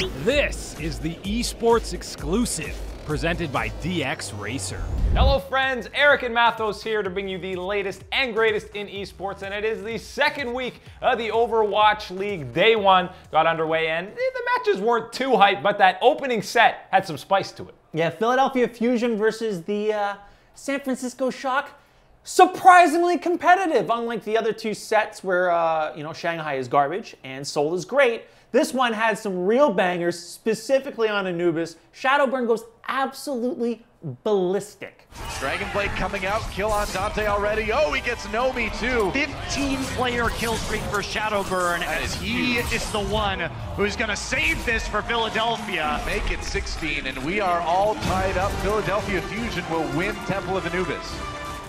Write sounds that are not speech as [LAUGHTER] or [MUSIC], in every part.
This is the esports exclusive presented by DX Racer. Hello, friends. Eric and Mathos here to bring you the latest and greatest in esports, and it is the second week of the Overwatch League. Day one got underway, and the matches weren't too hype, but that opening set had some spice to it. Yeah, Philadelphia Fusion versus the uh, San Francisco Shock. Surprisingly competitive, unlike the other two sets where uh, you know Shanghai is garbage and Seoul is great. This one had some real bangers, specifically on Anubis. Shadowburn goes absolutely ballistic. Dragonblade coming out, kill on Danteh already. Oh, he gets Nomy too. 15 player kill streak for Shadowburn as he huge. is the one who's going to save this for Philadelphia. Make it 16, and we are all tied up. Philadelphia Fusion will win Temple of Anubis.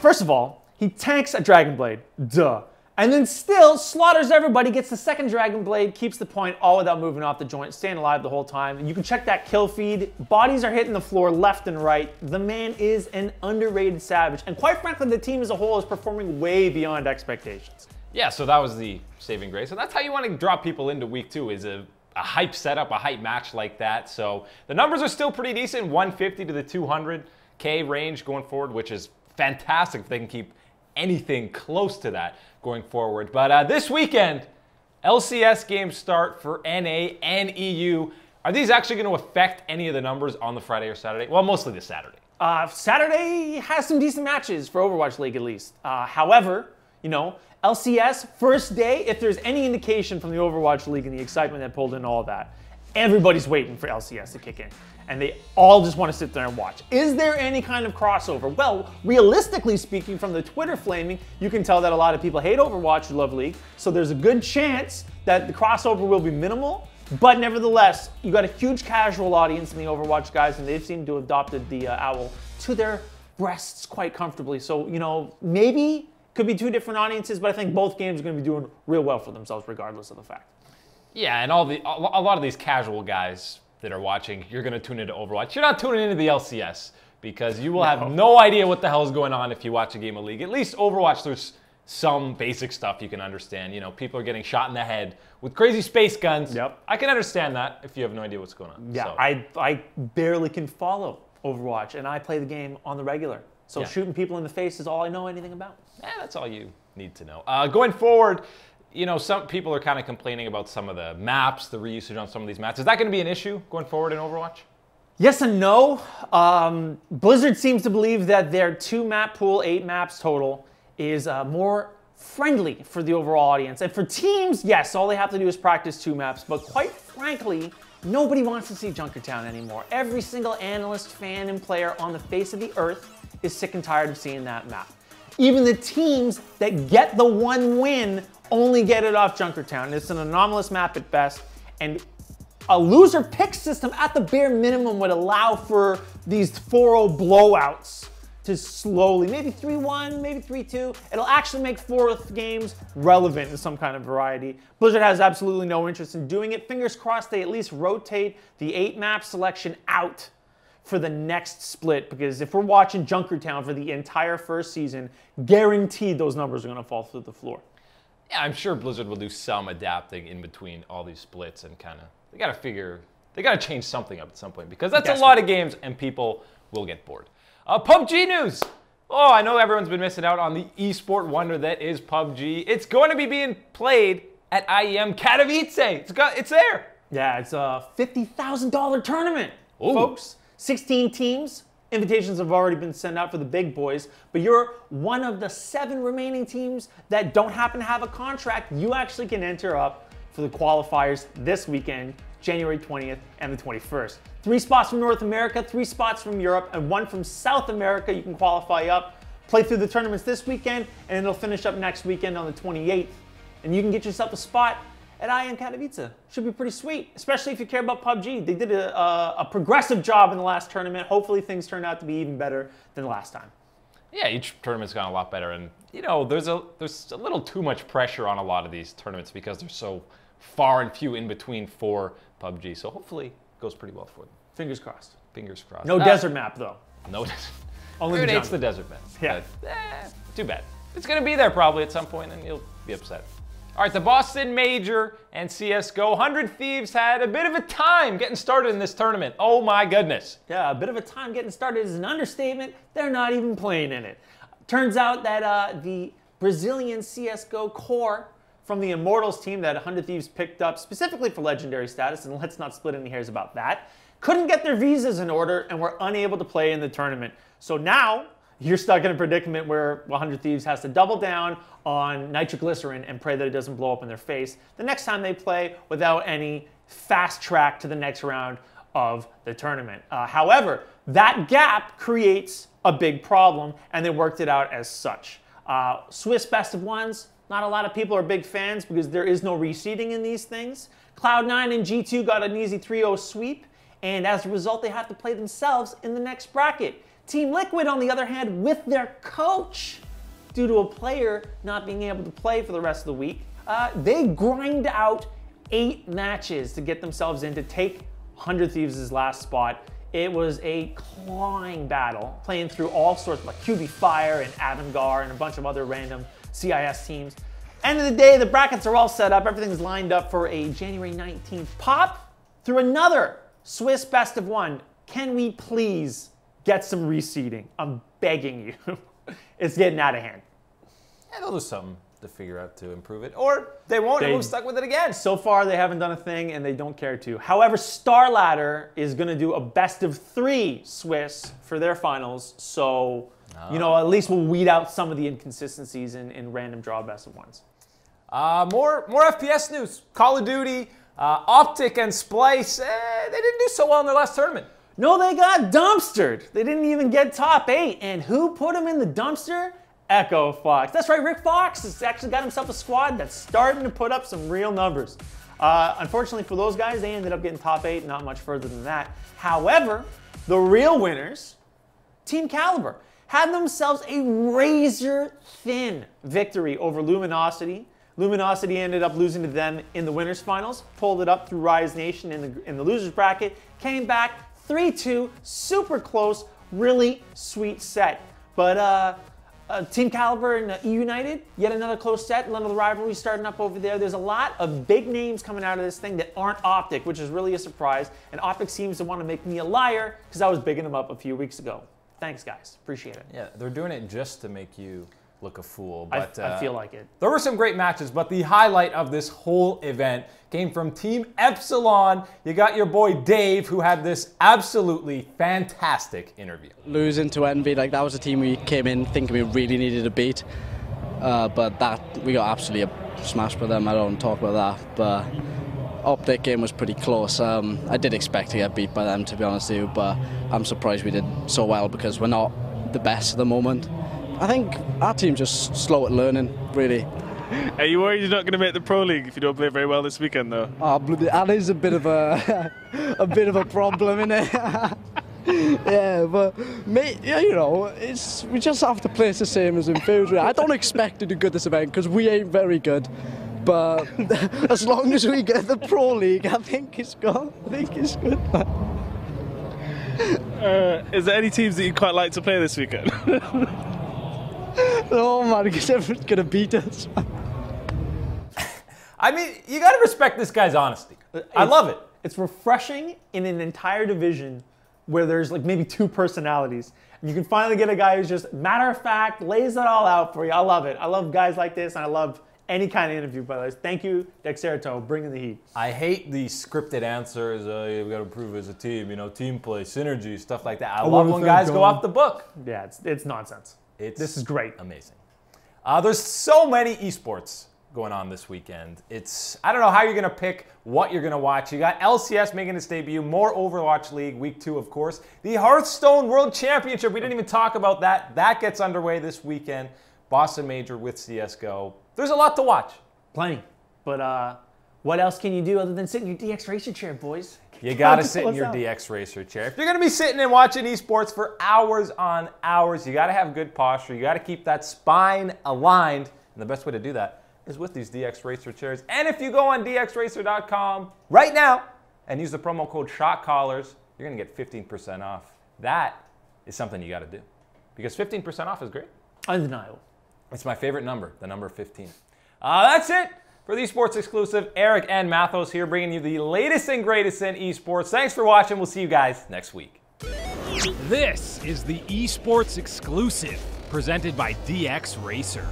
First of all, he tanks a Dragon Blade. Duh. And then still slaughters everybody, gets the second Dragon Blade, keeps the point all without moving off the joint, staying alive the whole time. You can check that kill feed. Bodies are hitting the floor left and right. The man is an underrated savage. And quite frankly, the team as a whole is performing way beyond expectations. Yeah, so that was the saving grace. And that's how you want to drop people into week two is a, a hype setup, a hype match like that. So the numbers are still pretty decent, 150 to the 200K range going forward, which is fantastic if they can keep anything close to that going forward. But uh, this weekend, LCS games start for NA and EU. Are these actually going to affect any of the numbers on the Friday or Saturday? Well, mostly the Saturday. Uh, Saturday has some decent matches for Overwatch League at least. Uh, however, you know, LCS, first day, if there's any indication from the Overwatch League and the excitement that pulled in all that, everybody's waiting for LCS to kick in. And they all just want to sit there and watch. Is there any kind of crossover? Well, realistically speaking, from the Twitter flaming, you can tell that a lot of people hate Overwatch who love League. So there's a good chance that the crossover will be minimal. But nevertheless, you got a huge casual audience in the Overwatch guys, and they've seemed to have adopted the uh, owl to their breasts quite comfortably. So, you know, maybe could be two different audiences, but I think both games are going to be doing real well for themselves, regardless of the fact. Yeah, and all the a a lot of these casual guys that are watching, you're going to tune into Overwatch. You're not tuning into the LCS because you will have no idea what the hell is going on if you watch a game of League. At least Overwatch, there's some basic stuff you can understand. You know, people are getting shot in the head with crazy space guns. Yep. I can understand that if you have no idea what's going on. Yeah, So- I, I barely can follow Overwatch, and I play the game on the regular. So Yeah. shooting people in the face is all I know anything about. Yeah, that's all you need to know. Uh, going forward, you know, some people are kind of complaining about some of the maps, the reusage on some of these maps. Is that going to be an issue going forward in Overwatch? Yes and no. Um, Blizzard seems to believe that their two map pool, eight maps total, is uh, more friendly for the overall audience. And for teams, yes, all they have to do is practice two maps. But quite frankly, nobody wants to see Junkertown anymore. Every single analyst, fan, and player on the face of the earth is sick and tired of seeing that map. Even the teams that get the one win only get it off Junkertown. It's an anomalous map at best. And a loser pick system at the bare minimum would allow for these 4-0 blowouts to slowly, maybe 3-1, maybe 3-2. It'll actually make fourth oh games relevant in some kind of variety. Blizzard has absolutely no interest in doing it. Fingers crossed they at least rotate the eight map selection out for the next split because if we're watching Junkertown for the entire first season, guaranteed those numbers are going to fall through the floor. Yeah, I'm sure Blizzard will do some adapting in between all these splits and kind of they got to figure they got to change something up at some point because that's a lot of games and people will get bored. Uh, PUBG news. Oh, I know everyone's been missing out on the esport wonder that is PUBG. It's going to be being played at IEM Katowice. It's got it's there. Yeah, it's a $50,000 tournament, Ooh. folks. 16 teams. Invitations have already been sent out for the big boys, but you're one of the seven remaining teams that don't happen to have a contract. You actually can enter up for the qualifiers this weekend, January 20th and the 21st. Three spots from North America, three spots from Europe, and one from South America. You can qualify up, play through the tournaments this weekend, and it'll finish up next weekend on the 28th. And you can get yourself a spot at IEM Katowice. Should be pretty sweet, especially if you care about PUBG. They did a, a, a progressive job in the last tournament. Hopefully things turn out to be even better than last time. Yeah, each tournament's gone a lot better, and you know, there's a there's a little too much pressure on a lot of these tournaments because they're so far and few in between for PUBG. So hopefully, it goes pretty well for them. Fingers crossed. Fingers crossed. No Uh, desert map though. No [LAUGHS] desert. Only Who the hates the desert map. Yeah. But, eh, too bad. It's gonna be there probably at some point, and you'll be upset. All right, the Boston Major and CSGO 100 Thieves had a bit of a time getting started in this tournament. Oh my goodness. Yeah, a bit of a time getting started is an understatement. They're not even playing in it. Turns out that uh, the Brazilian CSGO core from the Immortals team that 100 Thieves picked up specifically for legendary status, and let's not split any hairs about that, couldn't get their visas in order and were unable to play in the tournament. So now you're stuck in a predicament where 100 Thieves has to double down on nitroglycerin and pray that it doesn't blow up in their face the next time they play without any fast track to the next round of the tournament. Uh, however, that gap creates a big problem, and they worked it out as such. Uh, Swiss best of ones, not a lot of people are big fans because there is no reseeding in these things. Cloud9 and G2 got an easy 3 0 sweep, and as a result, they have to play themselves in the next bracket. Team Liquid, on the other hand, with their coach, due to a player not being able to play for the rest of the week, uh, they grind out eight matches to get themselves in to take 100 Thieves' last spot. It was a clawing battle, playing through all sorts like QB Fire and Avangar and a bunch of other random CIS teams. End of the day, the brackets are all set up. Everything's lined up for a January 19th pop through another Swiss best of one. Can we please get some reseeding? I'm begging you. [LAUGHS] it's getting out of hand. Yeah, they'll do something to figure out to improve it. Or they won't They- and we'll stuck with it again. So far, they haven't done a thing and they don't care to. However, Starladder is going to do a best of three Swiss for their finals. So, you know, at least we'll weed out some of the inconsistencies in, in random draw best of ones. Uh, more more FPS news. Call of Duty, uh, Optic, and Splyce. Eh, they didn't do so well in their last tournament. No, they got dumpstered. They didn't even get top eight. And who put them in the dumpster? Echo Fox. That's right, Rick Fox has actually got himself a squad that's starting to put up some real numbers. Uh, unfortunately for those guys, they ended up getting top eight, not much further than that. However, the real winners, Team Kaliber, had themselves a razor thin victory over Luminosity. Luminosity ended up losing to them in the winners finals, pulled it up through Rise Nation in the, in the losers bracket, came back 3 2, super close, really sweet set. But uh, uh, Team Kaliber and uh, E United, yet another close set, another rivalry starting up over there. There's a lot of big names coming out of this thing that aren't Optic, which is really a surprise. And Optic seems to want to make me a liar because I was bigging them up a few weeks ago. Thanks, guys. Appreciate it. Yeah, they're doing it just to make you look a fool. But I uh, feel like it. There were some great matches, but the highlight of this whole event came from Team Epsilon. You got your boy Dave, who had this absolutely fantastic interview. losing to Envy, like that was a team we came in thinking we really needed to beat. Uh, but that we got absolutely smashed by them. I don't talk about that, but Optic game was pretty close. Um, I did expect to get beat by them, to be honest with you, but I'm surprised we did so well because we're not the best at the moment. I think our team's just slow at learning, really. Are you worried you're not going to make the pro league if you don't play very well this weekend, though? Oh, that is a bit of a [LAUGHS] a bit of a problem, isn't it? [LAUGHS] yeah, but mate, yeah, you know, it's we just have to play the same as in Fuse. I don't expect to do good this event because we ain't very good. But [LAUGHS] as long as we get the pro league, I think it's good. I think it's good. Uh, is there any teams that you'd quite like to play this weekend? Oh man, because everyone's gonna beat us. I mean, you got to respect this guy's honesty. I love it. It's refreshing in an entire division where there's like maybe two personalities. And you can finally get a guy who's just matter of fact, lays it all out for you. I love it. I love guys like this, and I love any kind of interview, by the way. Thank you, Dexerto, bringing the heat. I hate the scripted answers. Uh, yeah, we got to improve as a team. You know, team play, synergy, stuff like that. I, love wanna when thank guys go off the book. Yeah, it's, it's nonsense. It's This is great. amazing. Uh, there's so many esports going on this weekend. It's I don't know how you're gonna pick what you're gonna watch. You got LCS making its debut, more Overwatch League, week two, of course. The Hearthstone World Championship. We didn't even talk about that. That gets underway this weekend. Boston Major with CS:GO. There's a lot to watch. Plenty. But uh, what else can you do other than sit in your DX racer chair, boys? You gotta [LAUGHS] sit in your out. DX Racer chair. If you're gonna be sitting and watching esports for hours on hours, you gotta have good posture. You gotta keep that spine aligned. And the best way to do that is with these DX Racer chairs. And if you go on DXRacer.com right now and use the promo code SHOTCALLERS, you're gonna get 15% off. That is something you gotta do. Because 15% off is great. Undeniable. It's my favorite number, the number 15. Uh, that's it. For the esports exclusive, Eric and Mathos here bringing you the latest and greatest in esports. Thanks for watching. We'll see you guys next week. This is the esports exclusive presented by DX Racer.